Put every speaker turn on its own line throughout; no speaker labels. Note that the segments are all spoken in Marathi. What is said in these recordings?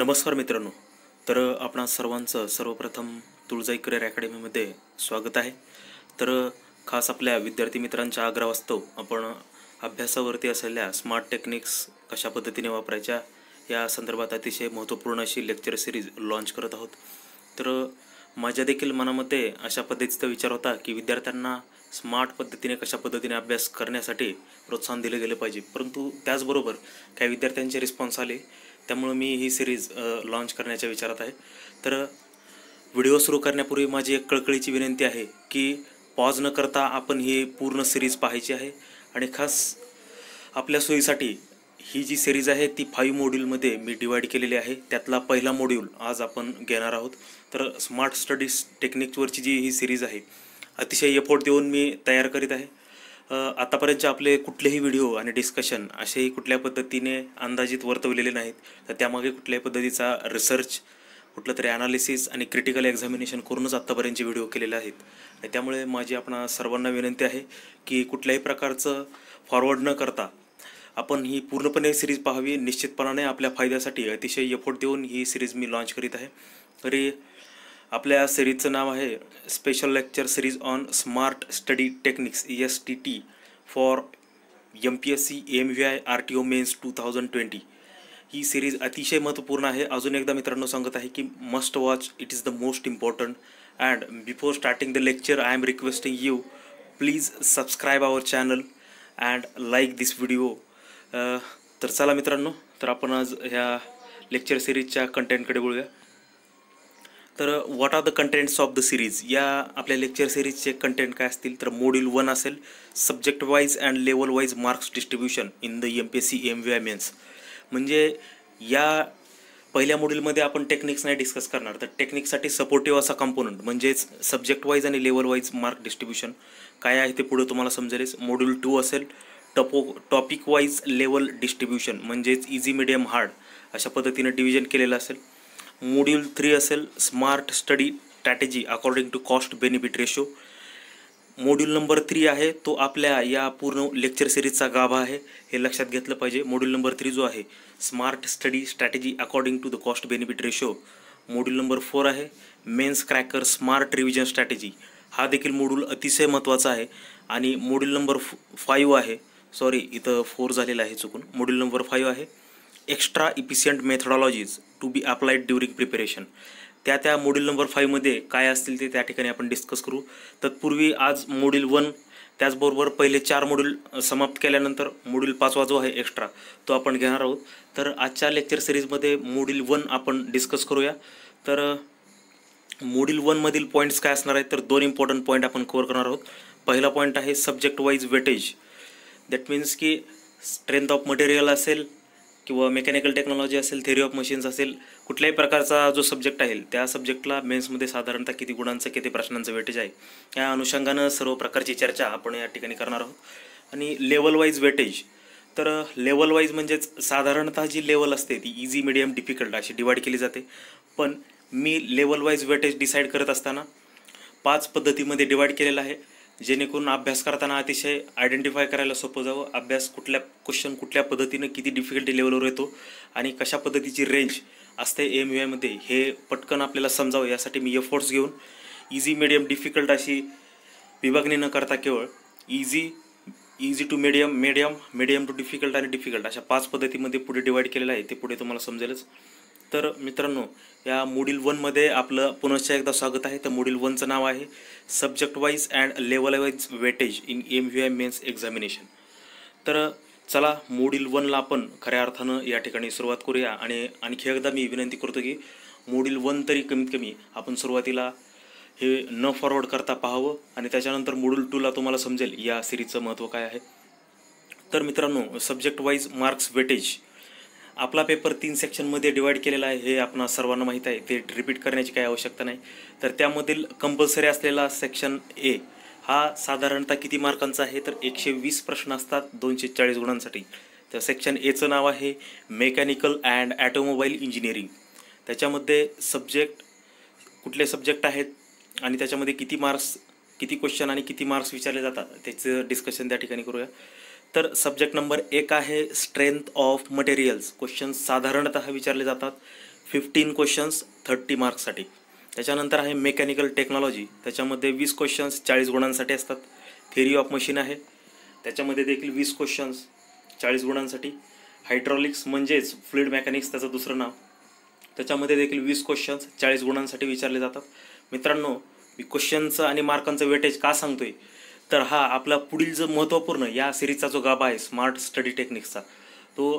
नमस्कार मित्रांनो. तर आपणा सर्वांचं सर्वप्रथम तुळजाई करिअर अकॅडमीमध्ये स्वागत आहे. तर खास आपल्या विद्यार्थी मित्रांच्या आग्रहास्तव आपण अभ्यासावरती असलेल्या स्मार्ट टेक्निक्स कशा पद्धतीने वापरायच्या या संदर्भात अतिशय महत्त्वपूर्ण अशी लेक्चर सिरीज लॉन्च करत आहोत. तर माझ्या देखील मनामध्ये अशा पद्धतीचा विचार होता की विद्यार्थ्यांना स्मार्ट पद्धतीने कशा पद्धतीने अभ्यास करण्यासाठी प्रोत्साहन दिले गेले पाहिजे. परंतु त्याचबरोबर काही विद्यार्थ्यांचे रिस्पॉन्स आले. त्यामुळं मी ही सिरीज लॉन्च करण्याच्या विचारात आहे. तर व्हिडिओ सुरू करण्यापूर्वी माझी एक कळकळीची विनंती आहे की पॉज न करता आपण ही पूर्ण सिरीज पाहायची आहे. आणि खास आपल्या सोयीसाठी ही जी सिरीज आहे ती फाईव्ह मॉड्यूलमध्ये मी डिवाईड केलेली आहे. त्यातला पहिला मॉड्यूल आज आपण घेणार आहोत. तर स्मार्ट स्टडीज टेक्निक्सवरची जी ही सिरीज आहे अतिशय एफोर्ट देऊन मी तयार करीत आहे. आतापर्यंतचे आपले कुठलेही व्हिडिओ आणि डिस्कशन असेही कुठल्या पद्धतीने अंदाजित वर्तवलेले नाहीत तर त्यामागे कुठल्याही पद्धतीचा रिसर्च कुठलं तरी ॲनालिसिस आणि क्रिटिकल एक्झामिनेशन करूनच आत्तापर्यंतचे व्हिडिओ केलेले आहेत. आणि त्यामुळे माझी आपण सर्वांना विनंती आहे की कुठल्याही प्रकारचं फॉरवर्ड न करता आपण ही पूर्णपणे सिरीज पाहावी निश्चितपणाने आपल्या फायद्यासाठी अतिशय एफोर्ट देऊन ही सिरीज मी लॉन्च करीत आहे. तरी आपल्या सिरीजचं नाव आहे special lecture series on smart study techniques S T T for M P S C M V I R T O mains two thousand twenty he series अतिशय महत्त्वपूर्ण आहे. अजून एकदा मित्रांनो सांगत आहे की must watch it is the most important and before starting the lecture I am requesting you please subscribe our channel and like this video तर चला मित्रांनो तर आपण आज ह्या लेक्चर सिरीजच्या कंटेंटकडे बोलूया तर what are the contents of the series या आपल्या लेक्चर सिरीजचे कंटेंट काय असतील? तर मॉड्यूल वन असेल. Subject wise and level wise marks distribution in the M P S C M V I mains म्हणजे या पहिल्या मॉड्यूलमध्ये आपण टेक्निक्स नाही डिस्कस करणार. तर टेक्निकसाठी सपोर्टिव्ह असा कंपोनंट म्हणजेच सब्जेक्ट वाईज आणि लेवल वाईज मार्क डिस्ट्रीब्युशन काय आहे ते पुढे तुम्हाला समजेलच. मॉड्यूल टू असेल. टपो टॉपिक वाईज लेवल डिस्ट्रीब्युशन म्हणजेच इझी मिडियम हार्ड अशा पद्धतीनं डिव्हिजन केलेलं असेल. मॉड्यूल थ्री असेल smart study strategy according to cost benefit ratio module number three आहे तो आपल्या या पूर्ण लेक्चर सिरीजचा गाभा आहे. हे लक्षात घेतलं पाहिजे. मॉड्यूल नंबर थ्री जो आहे smart study strategy according to the cost benefit ratio module number four आहे mains cracker smart revision strategy हा देखील मॉड्यूल अतिशय महत्त्वाचा आहे. आणि मॉड्यूल नंबर फाईव्ह आहे. सॉरी इथं फोर झालेला आहे चुकून. मॉड्यूल नंबर फाईव्ह आहे. Extra efficient methodologies to be applied during preparation त्या त्या मॉड्यूल नंबर फाईव्हमध्ये काय असतील ते त्या ठिकाणी आपण डिस्कस करू. तत्पूर्वी आज मॉड्यूल वन त्याचबरोबर पहिले चार मॉड्यूल समाप्त केल्यानंतर मॉड्यूल पाचवा जो आहे एक्स्ट्रा तो आपण घेणार आहोत. तर आजच्या लेक्चर सिरीजमध्ये मॉड्यूल वन आपण डिस्कस करूया. तर मॉड्यूल वनमधील पॉईंट्स काय असणार आहेत तर दोन इम्पॉर्टंट पॉईंट आपण कव्हर करणार आहोत. पहिला पॉईंट आहे subject wise weightage that means की स्ट्रेंथ ऑफ मटेरियल असेल किंवा मेकॅनिकल टेक्नॉलॉजी असेल थेरी ऑफ मशीन्स असेल कुठल्याही प्रकारचा जो सब्जेक्ट आहे त्या सब्जेक्टला मेन्समध्ये साधारणतः किती गुणांचं किती प्रश्नांचं वेटेज आहे या अनुषंगानं सर्व प्रकारची चर्चा आपण या ठिकाणी करणार आहोत. आणि लेवल वाईज वेटेज तर लेवल वाईज म्हणजेच साधारणतः जी लेवल असते ती इझी मिडियम डिफिकल्ट अशी डिवाईड केली जाते. पण मी लेवल वाईज वेटेज डिसाईड करत असताना पाच पद्धतीमध्ये डिवाईड केलेलं आहे. जेणेकरून अभ्यास करताना अतिशय आयडेंटिफाय करायला सोपं जावं. अभ्यास कुठल्या क्वेश्चन कुठल्या पद्धतीनं किती डिफिकल्टी लेवलवर येतो आणि कशा पद्धतीची रेंज असते एम यू आयमध्ये हे पटकन आपल्याला समजावं. यासाठी मी एफोर्ट्स घेऊन इझी मिडियम डिफिकल्ट अशी विभागणी न करता केवळ easy easy to medium medium medium to difficult आणि डिफिकल्ट अशा पाच पद्धतीमध्ये पुढे डिवाईड केलेलं आहे. ते पुढे तुम्हाला समजेलच. तर मित्रांनो या मॉड्यूल वनमध्ये आपलं पुनश्च एकदा स्वागत आहे. तर मॉड्यूल वनचं नाव आहे subject wise and level wise weightage in M V I mains examination तर चला मॉड्यूल वनला आपण खऱ्या अर्थानं या ठिकाणी सुरुवात करूया. आणि आणखी एकदा मी विनंती करतो की मॉड्यूल वन तरी कमीत कमी आपण सुरुवातीला हे न फॉरवर्ड करता पाहावं. आणि त्याच्यानंतर मॉड्यूल टूला तुम्हाला समजेल या सिरीजचं महत्त्व काय आहे. तर मित्रांनो सब्जेक्ट वाईज मार्क्स वेटेज आपला पेपर तीन सेक्शनमध्ये डिवाईड केलेला आहे हे आपणा सर्वांना माहीत आहे. ते रिपीट करण्याची काही आवश्यकता नाही. तर त्यामधील कंपल्सरी असलेला सेक्शन ए हा साधारणतः किती मार्कांचा आहे? तर एकशे वीस प्रश्न असतात दोनशे चाळीस गुणांसाठी. तर सेक्शन एचं नाव आहे मेकॅनिकल अँड ॲटोमोबाईल इंजिनिअरिंग त्याच्यामध्ये सब्जेक्ट कुठले सब्जेक्ट आहेत आणि त्याच्यामध्ये किती मार्क्स किती क्वेश्चन आणि किती मार्क्स विचारले जातात त्याचं डिस्कशन त्या ठिकाणी करूया. तर सब्जेक्ट नंबर एक आहे स्ट्रेंथ ऑफ मटेरियल्स क्वेश्चन्स साधारणतः विचारले जातात. फिफ्टीन क्वेश्चन्स थर्टी मार्क्ससाठी त्याच्यानंतर आहे मेकॅनिकल टेक्नॉलॉजी त्याच्यामध्ये वीस क्वेश्चन्स चाळीस गुणांसाठी असतात. थेरी ऑफ मशीन आहे. त्याच्यामध्ये देखील वीस क्वेश्चन्स चाळीस गुणांसाठी. हायड्रॉलिक्स म्हणजेच फ्लुइड मेकॅनिक्स त्याचं दुसरं नाव. त्याच्यामध्ये देखील वीस क्वेश्चन्स चाळीस गुणांसाठी विचारले जातात. मित्रांनो मी क्वेश्चनचं आणि मार्कांचं वेटेज का सांगतोय? तर हा आपला पुढील जो महत्त्वपूर्ण या सिरीजचा जो गाभा आहे स्मार्ट स्टडी टेक्निक्सचा तो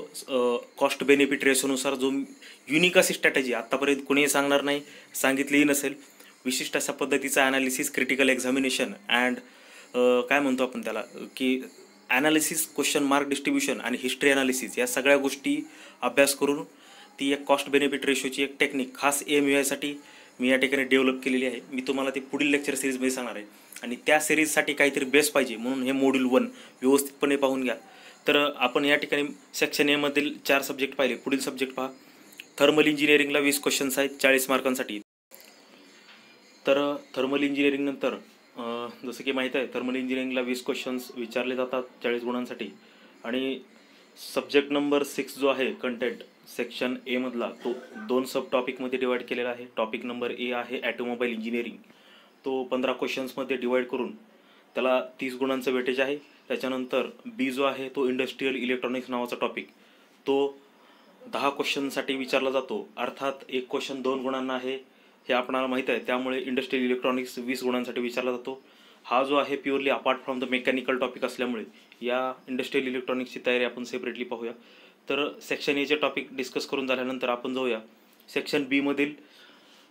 कॉस्ट बेनिफिट रेशोनुसार जो युनिक अशी स्ट्रॅटेजी आत्तापर्यंत कुणीही सांगणार नाही सांगितलीही नसेल. विशिष्ट अशा पद्धतीचा ॲनालिसिस क्रिटिकल एक्झामिनेशन अँड काय म्हणतो आपण त्याला की ॲनालिसिस क्वेश्चन मार्क डिस्ट्रीब्युशन आणि हिस्ट्री ॲनालिसिस या सगळ्या गोष्टी अभ्यास करून ती एक कॉस्ट बेनिफिट रेशोची एक टेक्निक खास एम यू आयसाठी मी या ठिकाणी डेव्हलप केलेली आहे. मी तुम्हाला ती पुढील लेक्चर सिरीजमध्ये सांगणार आहे. आणि त्या सिरीजसाठी काहीतरी बेस्ट पाहिजे. म्हणून हे मॉड्यूल वन व्यवस्थितपणे पाहून घ्या. तर आपण या ठिकाणी सेक्शन एमधील चार सब्जेक्ट पाहिले. पुढील सब्जेक्ट पहा. थर्मल इंजिनिअरिंगला वीस क्वेश्चन्स आहेत. चाळीस मार्कांसाठी. तर थर्मल इंजिनिअरिंगनंतर जसं की माहीत आहे थर्मल इंजिनिअरिंगला वीस क्वेश्चन्स विचारले जातात चाळीस गुणांसाठी. आणि सब्जेक्ट नंबर सिक्स जो आहे कंटेंट सेक्शन एमधला तो दोन सब टॉपिकमध्ये डिवाईड केलेला आहे. टॉपिक नंबर ए आहे ॲटोमोबाईल इंजिनिअरिंग तो पंधरा क्वेश्चन्समध्ये डिवाईड करून त्याला तीस गुणांचं वेटेज आहे. त्याच्यानंतर बी जो आहे तो इंडस्ट्रीयल इलेक्ट्रॉनिक्स नावाचा टॉपिक तो दहा क्वेश्चनसाठी विचारला जातो. अर्थात एक क्वेश्चन दोन गुणांना आहे हे आपणाला माहीत आहे. त्यामुळे इंडस्ट्रियल इलेक्ट्रॉनिक्स वीस गुणांसाठी विचारला जातो. हा जो आहे purely apart from the mechanical topic असल्यामुळे या इंडस्ट्रियल इलेक्ट्रॉनिक्सची तयारी आपण सेपरेटली पाहूया. तर सेक्शन एचे टॉपिक डिस्कस करून झाल्यानंतर आपण जाऊया. सेक्शन बीमधील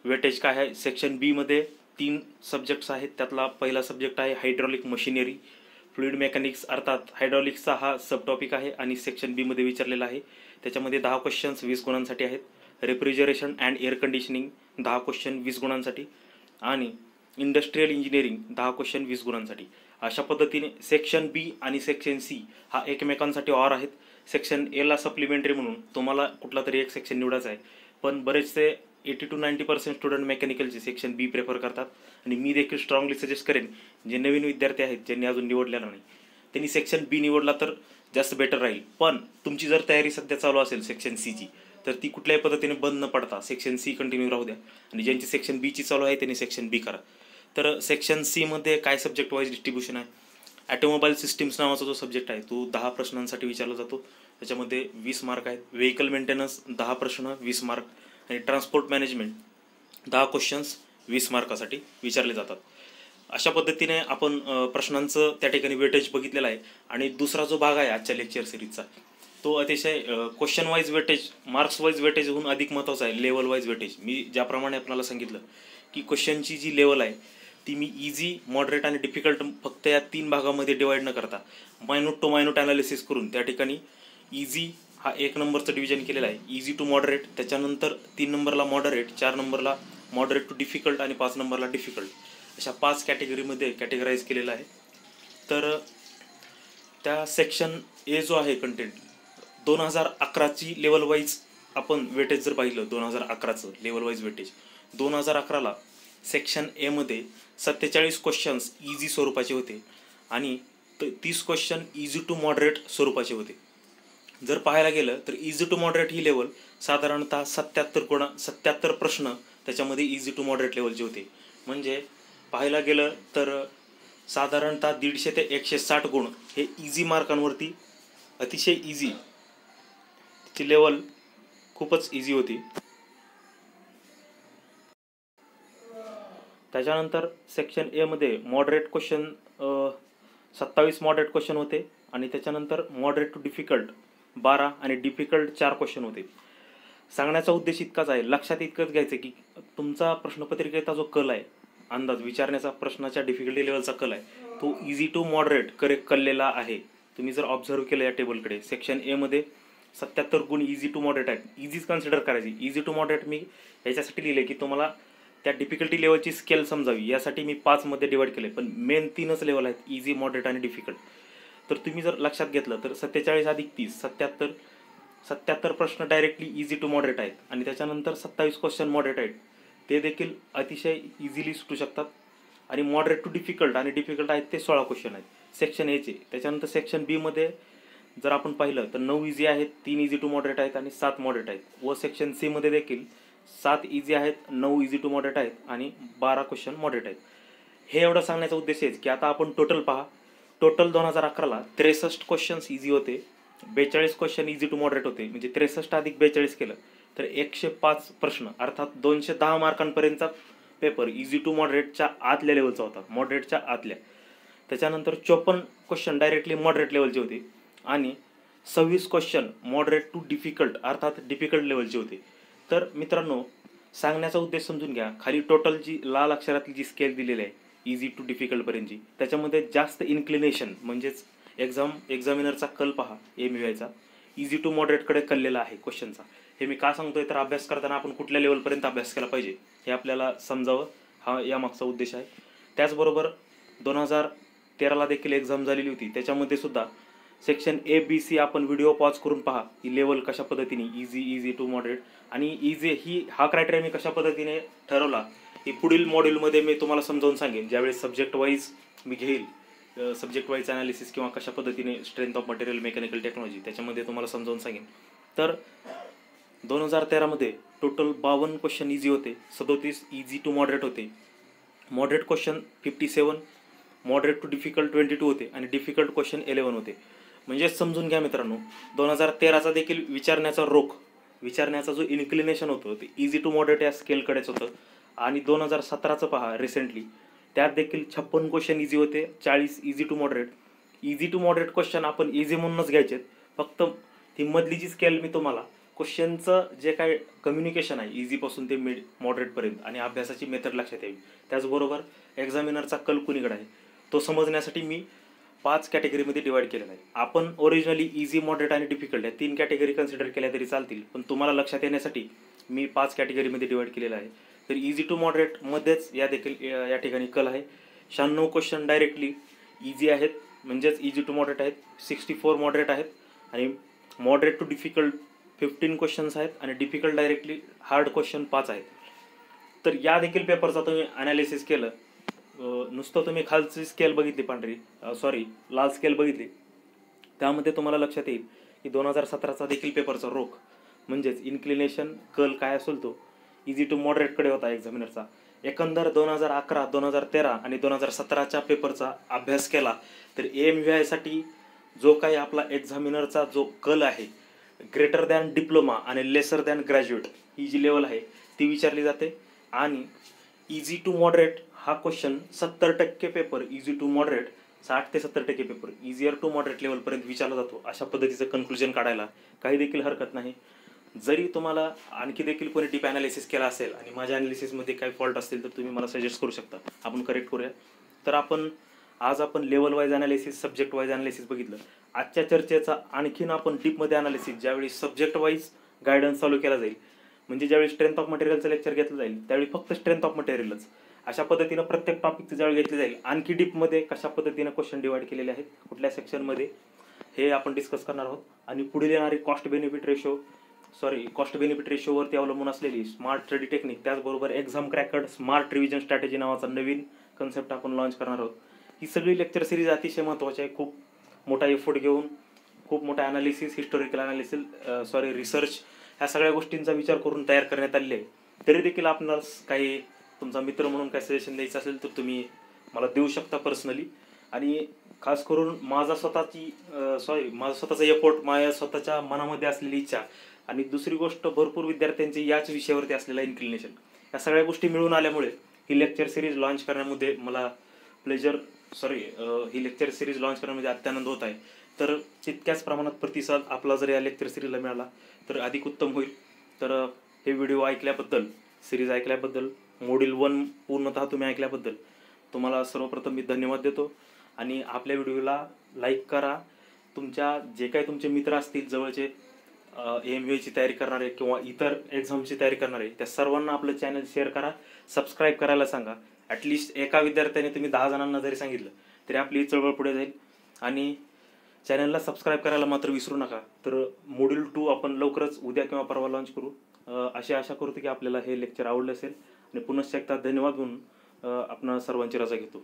वेटेज काय आहे? सेक्शन बीमध्ये तीन सब्जेक्ट्स आहेत. त्यातला पहिला सब्जेक्ट आहे हायड्रॉलिक मशिनरी फ्लुइड मेकॅनिक्स अर्थात हायड्रॉलिक्सचा हा सब टॉपिक आहे आणि सेक्शन बीमध्ये विचारलेला आहे. त्याच्यामध्ये दहा क्वेश्चन्स वीस गुणांसाठी आहेत. रेफ्रिजरेशन अँड एअर कंडिशनिंग दहा क्वेश्चन वीस गुणांसाठी. आणि इंडस्ट्रीयल इंजिनिअरिंग दहा क्वेश्चन वीस गुणांसाठी. अशा पद्धतीने सेक्शन बी आणि सेक्शन सी हा एकमेकांसाठी ऑर आहेत. सेक्शन एला सप्लिमेंटरी म्हणून तुम्हाला कुठला तरी एक सेक्शन निवडायचा आहे. पण बरेचसे eighty to ninety percent student मेकॅनिकलचे section B prefer करतात. आणि मी देखील स्ट्रॉंगली सजेस्ट करेन जे नवीन विद्यार्थी आहेत ज्यांनी अजून निवडलेला नाही त्यांनी सेक्शन बी निवडला तर जास्त बेटर राहील. पण तुमची जर तयारी सध्या चालू असेल सेक्शन सीची तर ती कुठल्याही पद्धतीने बंद न पडता सेक्शन सी कंटिन्यू राहू द्या. आणि ज्यांची सेक्शन बीची चालू आहे त्यांनी सेक्शन बी करा. तर सेक्शन सीमध्ये काय सब्जेक्ट वाईज डिस्ट्रीब्युशन आहे? ॲटोमोबाईल सिस्टीम्स नावाचा जो सब्जेक्ट आहे तो दहा प्रश्नांसाठी विचारला जातो. त्याच्यामध्ये वीस मार्क आहेत. व्हेकल मेंटेनन्स दहा प्रश्न वीस मार्क. आणि ट्रान्सपोर्ट मॅनेजमेंट दहा क्वेश्चन्स वीस मार्कासाठी विचारले जातात. अशा पद्धतीने आपण प्रश्नांचं त्या ठिकाणी वेटेज बघितलेलं आहे. आणि दुसरा जो भाग आहे आजच्या लेक्चर सिरीजचा तो अतिशय question wise weightage marks wise weightage होऊन अधिक महत्त्वाचा आहे. लेवल वाईज वेटेज मी ज्याप्रमाणे आपल्याला सांगितलं की क्वेश्चनची जी लेवल आहे ती मी इझी मॉडरेट आणि डिफिकल्ट फक्त या तीन भागामध्ये डिवाईड न करता मायनूट टू मायनूट अनालिसिस करून त्या ठिकाणी इझी हा एक नंबरचं डिव्हिजन केलेला आहे. इझी टू मॉडरेट त्याच्यानंतर तीन नंबरला मॉडरेट चार नंबरला मॉडरेट टू डिफिकल्ट आणि पाच नंबरला डिफिकल्ट अशा पाच कॅटेगरीमध्ये कॅटेगराईज केलेलं आहे. तर त्या सेक्शन ए जो आहे कंटेंट दोन हजार अकराची लेवल वाईज आपण वेटेज जर पाहिलं दोन हजार अकराचं लेवल वाईज वेटेज दोन हजार अकराला सेक्शन एमध्ये सत्तेचाळीस क्वेश्चन्स इझी स्वरूपाचे होते आणि तीस क्वेश्चन इझी टू मॉडरेट स्वरूपाचे होते. जर पाहायला गेलं तर इझी टू मॉडरेट ही लेवल साधारणतः सत्याहत्तर गुणा सत्याहत्तर प्रश्न त्याच्यामध्ये इझी टू मॉडरेट लेवलचे होते. म्हणजे पाहायला गेलं तर साधारणतः दीडशे ते एकशे साठ गुण हे इझी मार्कांवरती अतिशय इझी तिची लेवल खूपच इझी होती. त्याच्यानंतर सेक्शन एमध्ये मॉडरेट क्वेश्चन सत्तावीस मॉडरेट क्वेश्चन होते आणि त्याच्यानंतर मॉडरेट टू डिफिकल्ट बारा आणि डिफिकल्ट चार क्वेश्चन होते. सांगण्याचा उद्देश इतकाच आहे. लक्षात इतकंच घ्यायचं की तुमचा प्रश्नपत्रिकेचा जो कल आहे अंदाज विचारण्याचा प्रश्नाच्या डिफिकल्टी लेवलचा कल आहे तो इझी टू मॉडरेट करेक्ट कललेला आहे. तुम्ही जर ऑब्झर्व केलं या टेबलकडे सेक्शन एमध्ये सत्याहत्तर गुण इझी टू मॉडरेट आहेत. इझीच कन्सिडर करायची. इझी टू मॉडरेट मी याच्यासाठी लिहिले की तुम्हाला त्या डिफिकल्टी लेवलची स्केल समजावी. यासाठी मी पाचमध्ये डिवाईड केले. पण मेन तीनच लेवल आहेत इझी मॉडरेट आणि डिफिकल्ट तर तुम्ही जर लक्षात घेतलं तर सत्तेचाळीस अधिक तीस सत्याहत्तर सत्याहत्तर प्रश्न डायरेक्टली इझी टू मॉडरेट आहेत. आणि त्याच्यानंतर सत्तावीस क्वेश्चन मॉडरेट आहेत. ते देखील अतिशय इझिली सुटू शकतात. आणि मॉडरेट टू डिफिकल्ट आणि डिफिकल्ट आहेत ते सोळा क्वेश्चन आहेत. सेक्शन एचे त्याच्यानंतर सेक्शन बीमध्ये जर आपण पाहिलं तर नऊ इझी आहेत तीन इझी टू मॉडरेट आहेत आणि सात मॉडरेट आहेत. व सेक्शन सीमध्ये देखील सात इझी आहेत नऊ इझी टू मॉडरेट आहेत आणि बारा क्वेश्चन मॉडरेट आहेत. हे एवढं सांगण्याचा उद्देश आहे की आता आपण टोटल पहा. टोटल दोन हजार अकराला त्रेसष्ट क्वेश्चन्स इझी होते. बेचाळीस क्वेश्चन इझी टू मॉडरेट होते. म्हणजे त्रेसष्ट अधिक बेचाळीस केलं तर एकशे पाच प्रश्न अर्थात दोनशे दहा मार्कांपर्यंतचा पेपर इझी टू मॉडरेटच्या आतल्या लेवलचा होता. मॉडरेटच्या आतल्या. त्याच्यानंतर चोपन्न क्वेश्चन डायरेक्टली मॉडरेट लेवलचे होते. आणि सव्वीस क्वेश्चन मॉडरेट टू डिफिकल्ट अर्थात डिफिकल्ट लेवलचे होते. तर मित्रांनो सांगण्याचा उद्देश समजून घ्या. खाली टोटल जी लाल अक्षरातली जी स्केल दिलेली आहे इझी टू डिफिकल्टपर्यंतची त्याच्यामध्ये जास्त इन्क्लिनेशन म्हणजेच एक्झाम एक्झामिनरचा कल पहा एम यू आयचा इझी टू मॉडरेटकडे कललेला आहे क्वेश्चनचा हे मी का सांगतोय? तर अभ्यास करताना आपण कुठल्या लेवलपर्यंत अभ्यास केला पाहिजे? हे आपल्याला समजावं हा यामागचा उद्देश आहे. त्याचबरोबर दोन हजार तेराला देखील एक्झाम झालेली होती. त्याच्यामध्ये सुद्धा सेक्शन ए बी सी आपण व्हिडिओ पॉज करून पहा. की लेवल कशा पद्धतीने? इझी इझी टू मॉडरेट आणि इझी ही हा क्रायटेरिया मी कशा पद्धतीने ठरवला? ही पुढील मॉड्यूलमध्ये मी तुम्हाला समजावून सांगेन. ज्यावेळेस सब्जेक्ट वाईज मी घेईल सब्जेक्ट वाईज अनालिसिस किंवा कशा पद्धतीने strength of material mechanical technology त्याच्यामध्ये तुम्हाला समजावून सांगेन. तर दोन हजार तेरामध्ये टोटल बावन्न क्वेश्चन इझी होते. सदोतीस इझी टू मॉडरेट होते. Moderate question fifty seven moderate to difficult twenty two होते. आणि डिफिकल्ट क्वेश्चन इलेवन होते. म्हणजे समजून घ्या मित्रांनो दोन हजार तेराचा देखील विचारण्याचा रोख विचारण्याचा जो इन्क्लिनेशन होतं ते इझी टू मॉडरेट या स्केलकडेच होतं. आणि दोन हजार सतराचं पहा रिसेंटली त्यात देखील छप्पन क्वेश्चन इझी होते चाळीस easy to moderate easy to moderate question आपण इझी म्हणूनच घ्यायचे फक्त ती मधली जी स्केल मी तुम्हाला क्वेश्चनचं जे काय कम्युनिकेशन आहे इझीपासून ते मिड मॉडरेटपर्यंत आणि अभ्यासाची मेथड लक्षात यावी. त्याचबरोबर एक्झामिनरचा कल कुणीकडे आहे? तो समजण्यासाठी मी पाच कॅटेगरीमध्ये डिवाईड केलेलं आहे. आपण ओरिजिनली इझी मॉडरेट आणि डिफिकल्ट या तीन कॅटेगरी कन्सिडर केल्या तरी चालतील. पण तुम्हाला लक्षात येण्यासाठी मी पाच कॅटेगरीमध्ये डिवाईड केलेलं आहे. तर इझी टू मॉडरेटमध्येच या देखील या ठिकाणी कल आहे. शहाण्णव क्वेश्चन डायरेक्टली इझी आहेत. म्हणजेच इझी टू मॉडरेट आहेत. सिक्स्टी फोर मॉडरेट आहेत. आणि moderate to difficult fifteen questions आहेत. आणि डिफिकल्ट डायरेक्टली हार्ड क्वेश्चन पाच आहेत. तर या देखील पेपरचा तुम्ही अनालिसिस केलं. नुसतं तुम्ही खालची स्केल बघितली पांढरी. सॉरी लाल स्केल बघितली. त्यामध्ये तुम्हाला लक्षात येईल की दोन हजार सतराचा देखील पेपरचा रोख म्हणजेच इन्क्लिनेशन कल काय असेल तो इझी टू मॉडरेटकडे होता एक्झामिनरचा एकंदर दोन हजार अकरा दोन हजार तेरा आणि दोन हजार सतराच्या पेपरचा अभ्यास केला तर एम व्ही आयसाठी जो काही आपला एक्झामिनरचा जो कल आहे ग्रेटर दॅन डिप्लोमा आणि लेसर दॅन ग्रॅज्युएट ही जी लेवल आहे ती विचारली जाते. आणि इझी टू मॉडरेट हा क्वेश्चन सत्तर टक्के पेपर इझी टू मॉडरेट साठ ते सत्तर टक्के पेपर इझियर टू मॉडरेट लेवलपर्यंत विचारला जातो. अशा पद्धतीचं कन्क्लुजन काढायला काही देखील हरकत नाही. जरी तुम्हाला आणखी देखील कोणी डीप अनालिसिस केला असेल आणि माझ्या अनालिसिसमध्ये काही फॉल्ट असतील तर तुम्ही मला सजेस्ट करू शकता. आपण करेक्ट करूया. तर आपण आज आपण level wise analysis subject wise analysis बघितलं. आजच्या चर्चेचा आणखीन आपण डीपमध्ये अनालिसिस ज्यावेळी सब्जेक्ट वाईज गायडन्स चालू केला जाईल म्हणजे ज्यावेळी स्ट्रेंथ ऑफ मटेरियलचं लेक्चर घेतलं जाईल त्यावेळी फक्त स्ट्रेंथ ऑफ मटेरियलच अशा पद्धतीनं प्रत्येक टॉपिकची जवळ घेतले जाईल. आणखी डीपमध्ये कशा पद्धतीनं क्वेश्चन डिवाइड केलेले आहेत कुठल्या सेक्शनमध्ये हे आपण डिस्कस करणार आहोत. आणि पुढील येणारी cost benefit ratio sorry cost benefit रेशोवरती अवलंबून असलेली स्मार्ट स्टडी टेक्निक त्याचबरोबर exam cracked smart revision strategy नावाचा नवीन कन्सेप्ट आपण लॉन्च करणार आहोत. ही सगळी लेक्चर सिरीज अतिशय महत्त्वाची आहे. खूप मोठा एफोर्ट घेऊन खूप मोठा analysis historical analysis sorry research ह्या सगळ्या गोष्टींचा विचार करून तयार करण्यात आलेले आहे. तरी देखील आपणास काही तुमचा मित्र म्हणून काही सजेशन द्यायचं असेल तर तुम्ही मला देऊ शकता पर्सनली आणि खास करून माझा स्वतःची सॉरी माझा स्वतःचा एफोर्ट माझ्या स्वतःच्या मनामध्ये असलेली इच्छा आणि दुसरी गोष्ट भरपूर विद्यार्थ्यांची याच विषयावरती असलेला इन्क्लिनेशन या सगळ्या गोष्टी मिळून आल्यामुळे ही लेक्चर सिरीज लॉन्च करण्यामध्ये मला प्लेजर सॉरी ही लेक्चर सिरीज लॉन्च करण्यामध्ये अत्यानंद होत आहे. तर तितक्याच प्रमाणात प्रतिसाद आपला जर या लेक्चर सिरीजला मिळाला तर अधिक उत्तम होईल. तर हे व्हिडिओ ऐकल्याबद्दल सिरीज ऐकल्याबद्दल मॉड्यूल वन पूर्णतः तुम्ही ऐकल्याबद्दल तुम्हाला सर्वप्रथम मी धन्यवाद देतो. आणि आपल्या व्हिडिओला लाईक करा. तुमच्या जे काही तुमचे मित्र असतील जवळचे एम व्ही ची तयारी करणारे किंवा इतर एक्झामची तयारी करणारे त्या सर्वांना आपलं चॅनल शेअर करा. सबस्क्राईब करायला सांगा. ॲटलिस्ट एका विद्यार्थ्याने तुम्ही दहा जणांना जरी सांगितलं तरी आपली चळवळ पुढे जाईल. आणि चॅनलला सबस्क्राईब करायला मात्र विसरू नका. तर मॉड्यूल टू आपण लवकरच उद्या किंवा परवा लॉन्च करू. अशी आशा करतो की आपल्याला हे लेक्चर आवडलं असेल. आणि पुनश्च एकदा धन्यवाद म्हणून आपण सर्वांची रजा घेतो.